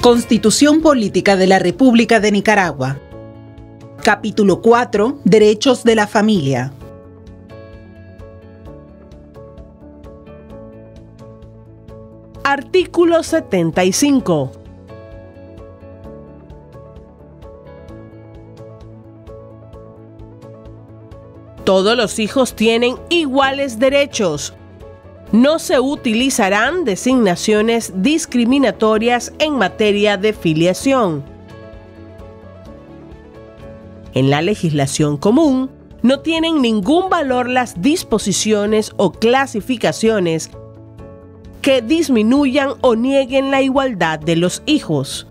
Constitución Política de la República de Nicaragua. Capítulo 4. Derechos de la familia. Artículo 75. Todos los hijos tienen iguales derechos. No se utilizarán designaciones discriminatorias en materia de filiación. En la legislación común, no tienen ningún valor las disposiciones o clasificaciones que disminuyan o nieguen la igualdad de los hijos.